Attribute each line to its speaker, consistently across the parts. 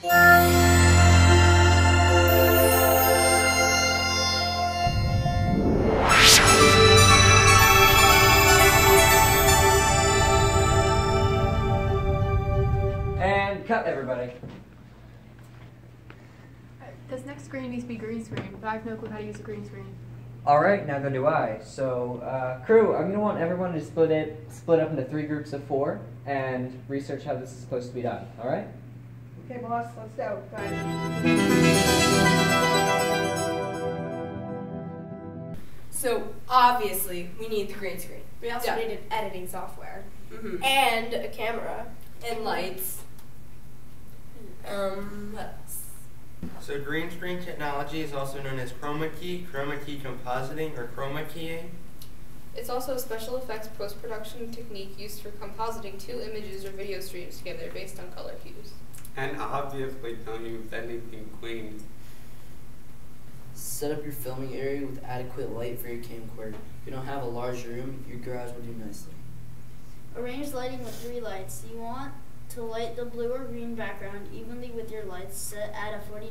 Speaker 1: And cut everybody.
Speaker 2: This next screen needs to be green screen, but I have no clue how to use a green screen.
Speaker 1: All right, now go do I. So, uh, crew, I'm gonna want everyone to split it, split up into three groups of four, and research how this is supposed to be done. All right?
Speaker 3: Okay, boss, let's go. Guys.
Speaker 4: So obviously we need the green screen.
Speaker 5: We also
Speaker 4: Yeah.
Speaker 5: needed editing software
Speaker 4: Mm-hmm.
Speaker 5: and a camera.
Speaker 4: And lights. Um, what else?
Speaker 6: So green screen technology is also known as chroma key, chroma key compositing, or chroma keying.
Speaker 7: It's also a special effects post-production technique used for compositing two images or video streams together based on color cues.
Speaker 8: And obviously don't use anything clean.
Speaker 9: Set up your filming area with adequate light for your camcorder. If you don't have a large room, your garage will do nicely.
Speaker 10: Arrange lighting with three lights. You want to light the blue or green background evenly with your lights set at a 40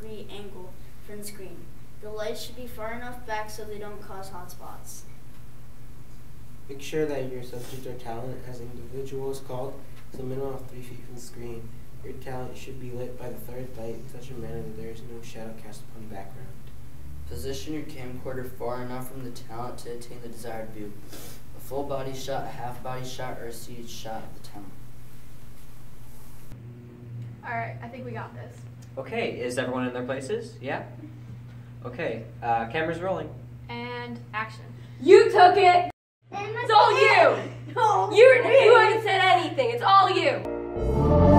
Speaker 10: degree angle from the screen. The lights should be far enough back so they don't cause hot spots.
Speaker 11: Make sure that your subject or talent, as individuals called, is a minimum of three feet from the screen. Your talent should be lit by the third light in such a manner that there is no shadow cast upon the background.
Speaker 9: Position your camcorder far enough from the talent to attain the desired view. A full body shot, a half body shot, or a seated shot of the talent.
Speaker 2: Alright, I think we got this.
Speaker 1: Okay, is everyone in their places? Yeah? Okay, uh, camera's rolling.
Speaker 2: And action.
Speaker 5: You took it. It's all you.
Speaker 10: No.
Speaker 5: You you haven't said anything. It's all you.